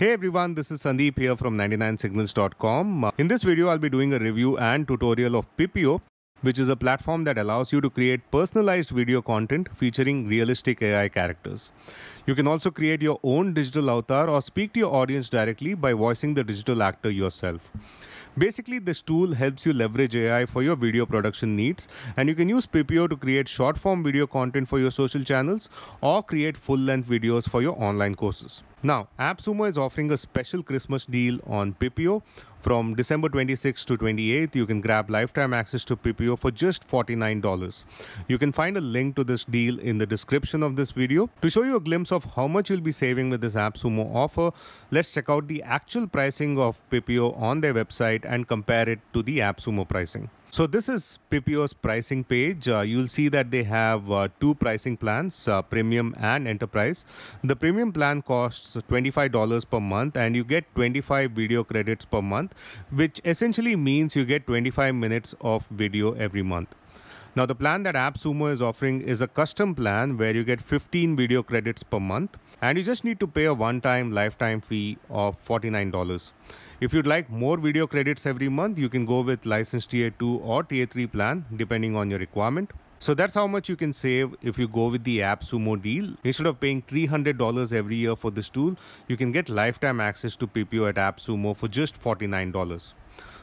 Hey everyone, this is Sandeep here from 99signals.com. Uh, In this video, I'll be doing a review and tutorial of Pipio, which is a platform that allows you to create personalized video content featuring realistic AI characters. You can also create your own digital avatar or speak to your audience directly by voicing the digital actor yourself. Basically, this tool helps you leverage AI for your video production needs, and you can use Pipio to create short form video content for your social channels or create full length videos for your online courses. Now, AppSumo is offering a special Christmas deal on Pipio. From December 26th to 28th, you can grab lifetime access to Pipio for just $49. You can find a link to this deal in the description of this video. To show you a glimpse of how much you'll be saving with this AppSumo offer, let's check out the actual pricing of Pipio on their website and compare it to the AppSumo pricing. So this is Pipio's pricing page. Uh, you'll see that they have uh, two pricing plans, uh, premium and enterprise. The premium plan costs $25 per month and you get 25 video credits per month, which essentially means you get 25 minutes of video every month. Now, the plan that AppSumo is offering is a custom plan where you get 15 video credits per month and you just need to pay a one time lifetime fee of $49. If you'd like more video credits every month, you can go with license tier 2 or tier 3 plan depending on your requirement. So that's how much you can save if you go with the AppSumo deal. Instead of paying $300 every year for this tool, you can get lifetime access to Pipio at AppSumo for just $49.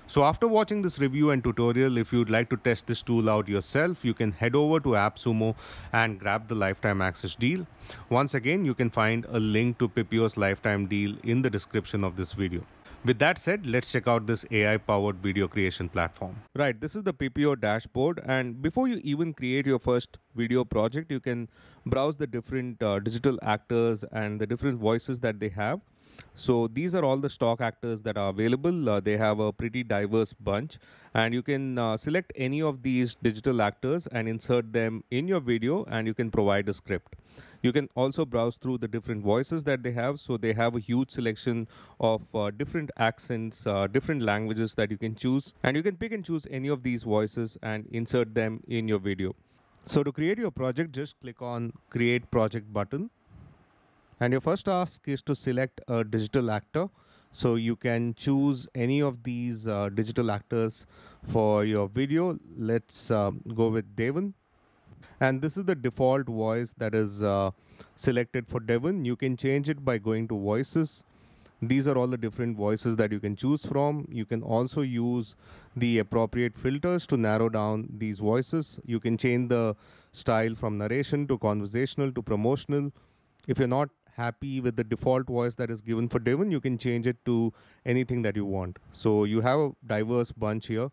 So after watching this review and tutorial, if you'd like to test this tool out yourself, you can head over to AppSumo and grab the lifetime access deal. Once again, you can find a link to Pipio's lifetime deal in the description of this video. With that said, let's check out this AI powered video creation platform. Right, this is the Pipio dashboard. And before you even create your first video project, you can browse the different uh, digital actors and the different voices that they have. So these are all the stock actors that are available. Uh, they have a pretty diverse bunch and you can uh, select any of these digital actors and insert them in your video and you can provide a script. You can also browse through the different voices that they have. So they have a huge selection of uh, different accents, uh, different languages that you can choose and you can pick and choose any of these voices and insert them in your video. So to create your project, just click on create project button and your first task is to select a digital actor. So you can choose any of these uh, digital actors for your video. Let's uh, go with Devon. And this is the default voice that is uh, selected for Devon. You can change it by going to voices. These are all the different voices that you can choose from. You can also use the appropriate filters to narrow down these voices. You can change the style from narration to conversational to promotional. If you're not happy with the default voice that is given for Devon, you can change it to anything that you want. So you have a diverse bunch here,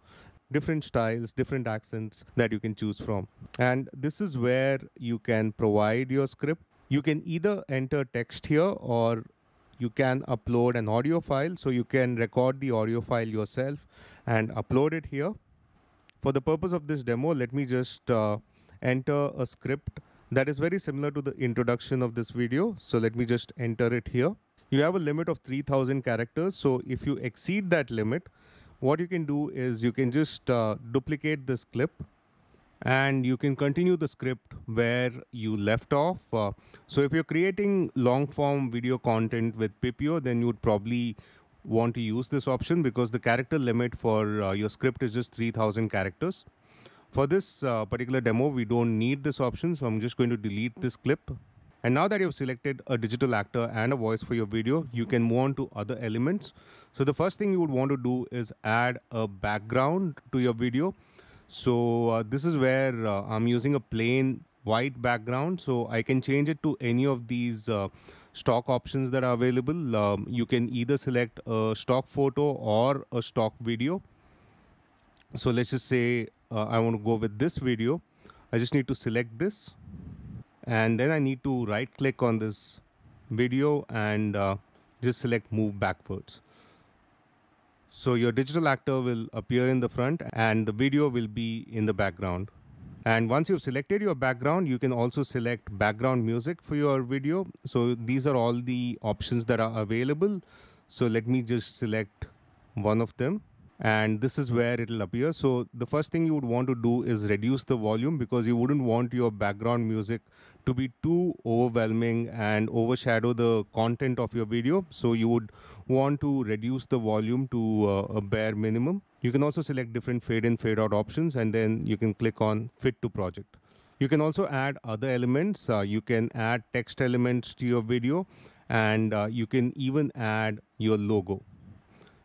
different styles, different accents that you can choose from. And this is where you can provide your script. You can either enter text here or you can upload an audio file. So you can record the audio file yourself and upload it here. For the purpose of this demo, let me just uh, enter a script that is very similar to the introduction of this video. So let me just enter it here. You have a limit of 3000 characters. So if you exceed that limit, what you can do is you can just uh, duplicate this clip and you can continue the script where you left off. Uh, so if you're creating long form video content with Pipio, then you would probably want to use this option because the character limit for uh, your script is just 3000 characters. For this uh, particular demo, we don't need this option, so I'm just going to delete this clip. And now that you've selected a digital actor and a voice for your video, you can move on to other elements. So the first thing you would want to do is add a background to your video. So uh, this is where uh, I'm using a plain white background. So I can change it to any of these uh, stock options that are available. Um, you can either select a stock photo or a stock video. So let's just say uh, I want to go with this video. I just need to select this and then I need to right click on this video and uh, just select move backwards. So your digital actor will appear in the front and the video will be in the background. And once you've selected your background, you can also select background music for your video. So these are all the options that are available. So let me just select one of them and this is where it'll appear. So the first thing you would want to do is reduce the volume because you wouldn't want your background music to be too overwhelming and overshadow the content of your video. So you would want to reduce the volume to uh, a bare minimum. You can also select different fade in fade out options and then you can click on fit to project. You can also add other elements. Uh, you can add text elements to your video and uh, you can even add your logo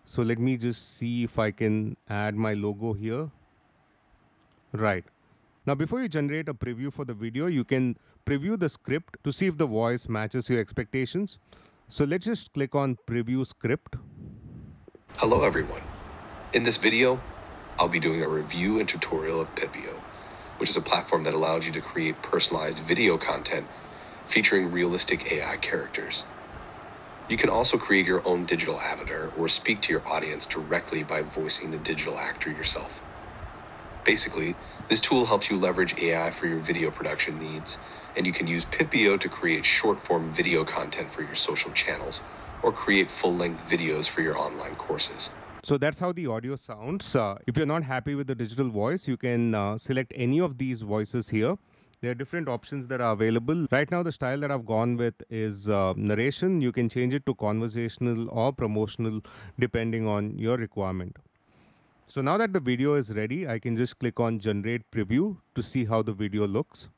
so let me just see if I can add my logo here. Right. Now before you generate a preview for the video, you can preview the script to see if the voice matches your expectations. So let's just click on preview script. Hello everyone. In this video, I'll be doing a review and tutorial of Pipio, which is a platform that allows you to create personalized video content featuring realistic AI characters. You can also create your own digital avatar or speak to your audience directly by voicing the digital actor yourself. Basically, this tool helps you leverage AI for your video production needs, and you can use Pipio to create short form video content for your social channels or create full length videos for your online courses. So that's how the audio sounds. Uh, if you're not happy with the digital voice, you can uh, select any of these voices here there are different options that are available. Right now, the style that I've gone with is uh, narration. You can change it to conversational or promotional depending on your requirement. So now that the video is ready, I can just click on generate preview to see how the video looks.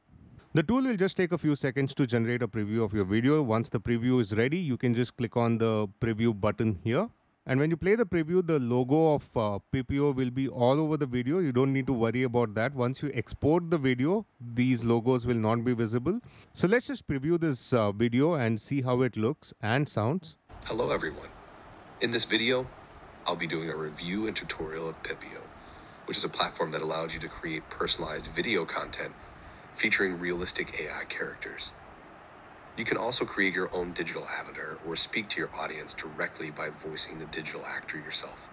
The tool will just take a few seconds to generate a preview of your video. Once the preview is ready, you can just click on the preview button here. And when you play the preview, the logo of uh, Pipio will be all over the video. You don't need to worry about that. Once you export the video, these logos will not be visible. So let's just preview this uh, video and see how it looks and sounds. Hello everyone. In this video, I'll be doing a review and tutorial of Pipio, which is a platform that allows you to create personalized video content featuring realistic AI characters. You can also create your own digital avatar or speak to your audience directly by voicing the digital actor yourself.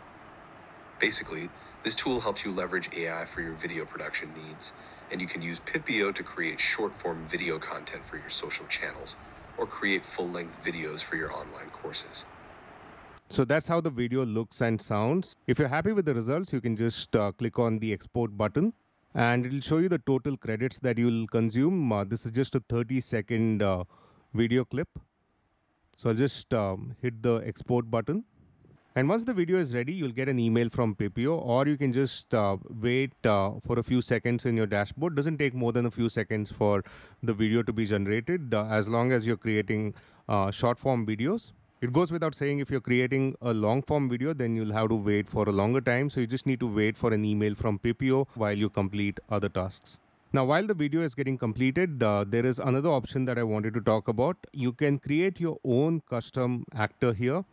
Basically, this tool helps you leverage AI for your video production needs, and you can use Pipio to create short form video content for your social channels or create full length videos for your online courses. So that's how the video looks and sounds. If you're happy with the results, you can just uh, click on the export button and it'll show you the total credits that you'll consume. Uh, this is just a 30 second uh, video clip. So I'll just um, hit the export button. And once the video is ready, you'll get an email from Pipio or you can just uh, wait uh, for a few seconds in your dashboard. Doesn't take more than a few seconds for the video to be generated uh, as long as you're creating uh, short form videos. It goes without saying if you're creating a long form video, then you'll have to wait for a longer time. So you just need to wait for an email from Pipio while you complete other tasks. Now, while the video is getting completed, uh, there is another option that I wanted to talk about. You can create your own custom actor here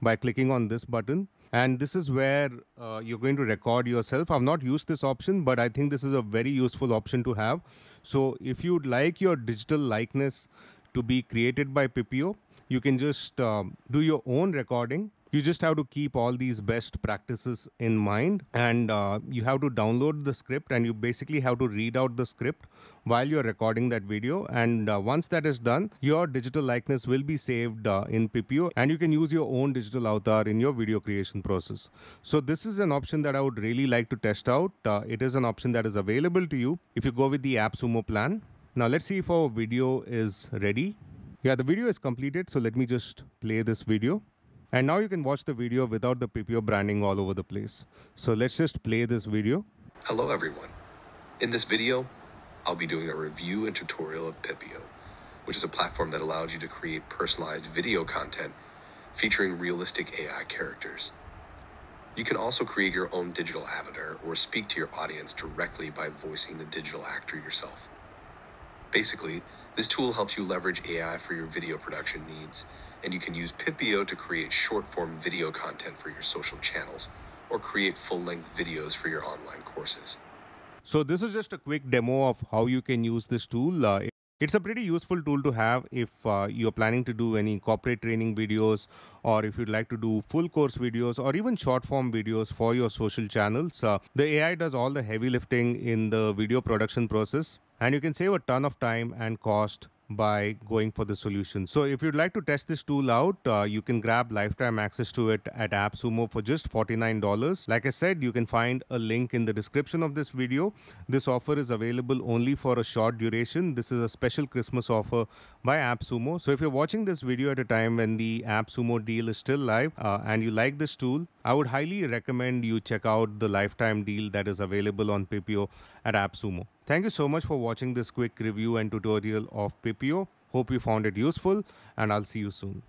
by clicking on this button. And this is where uh, you're going to record yourself. I've not used this option, but I think this is a very useful option to have. So if you'd like your digital likeness to be created by Pipio, you can just um, do your own recording you just have to keep all these best practices in mind and uh, you have to download the script and you basically have to read out the script while you're recording that video. And uh, once that is done your digital likeness will be saved uh, in Pipio and you can use your own digital avatar in your video creation process. So this is an option that I would really like to test out. Uh, it is an option that is available to you if you go with the AppSumo plan. Now let's see if our video is ready. Yeah the video is completed. So let me just play this video and now you can watch the video without the Pipio branding all over the place. So let's just play this video. Hello everyone. In this video, I'll be doing a review and tutorial of Pipio, which is a platform that allows you to create personalized video content featuring realistic AI characters. You can also create your own digital avatar or speak to your audience directly by voicing the digital actor yourself. Basically, this tool helps you leverage AI for your video production needs and you can use Pipio to create short form video content for your social channels or create full length videos for your online courses. So, this is just a quick demo of how you can use this tool. Uh, it's a pretty useful tool to have if uh, you're planning to do any corporate training videos or if you'd like to do full course videos or even short form videos for your social channels. Uh, the AI does all the heavy lifting in the video production process and you can save a ton of time and cost by going for the solution. So if you'd like to test this tool out, uh, you can grab lifetime access to it at AppSumo for just $49. Like I said, you can find a link in the description of this video. This offer is available only for a short duration. This is a special Christmas offer by AppSumo. So if you're watching this video at a time when the AppSumo deal is still live uh, and you like this tool, I would highly recommend you check out the lifetime deal that is available on Pipio at AppSumo. Thank you so much for watching this quick review and tutorial of Pipio. Hope you found it useful and I'll see you soon.